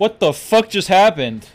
What the fuck just happened?